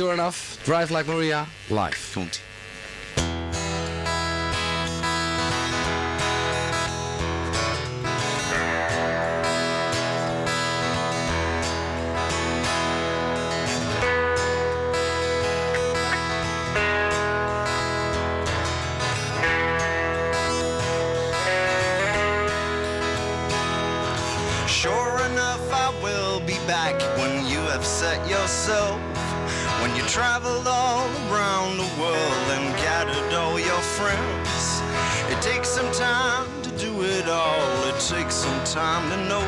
Sure Enough, Drive Like Maria, live. Komt-ie. Sure enough, I will be back when you have set yourself. When you traveled all around the world and gathered all your friends. It takes some time to do it all, it takes some time to know.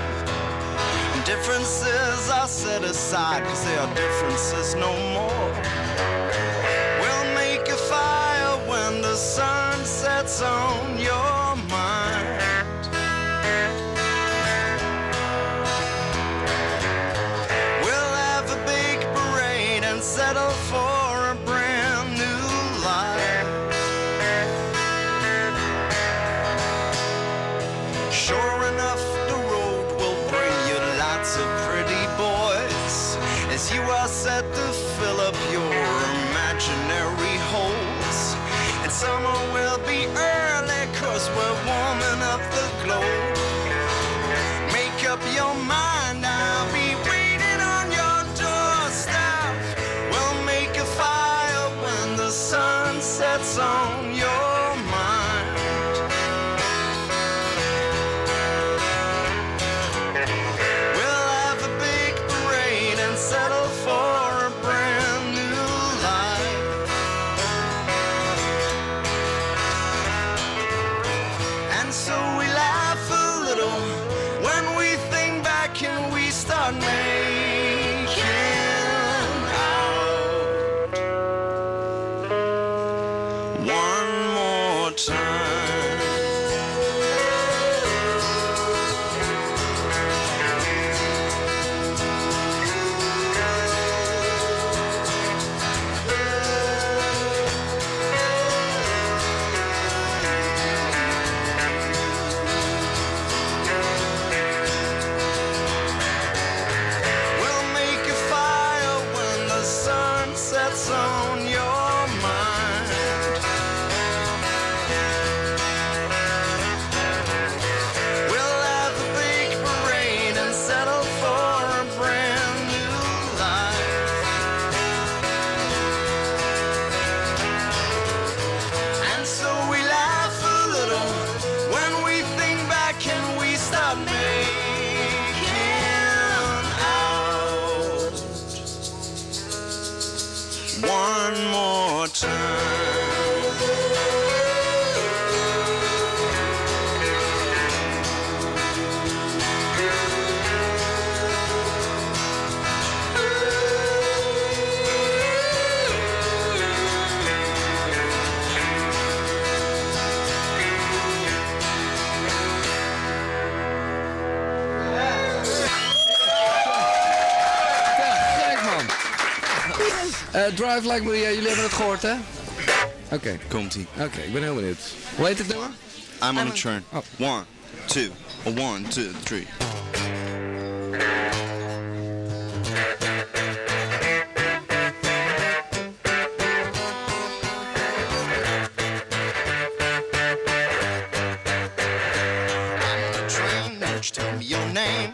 Differences are set aside, cause they are differences no more. You are set to fill up your imaginary holes. And summer will be early, cause we're warming up the globe. Make up your mind, I'll be waiting on your doorstep. We'll make a fire when the sun sets on your Eh, Drive Like Maria, jullie hebben het gehoord hè? Oké, Komt-ie. oké, ik ben heel benieuwd. Hoe heet het nummer? I'm on a turn. Oh. One, two, a one, two, three. I'm on a train, won't you tell me your name?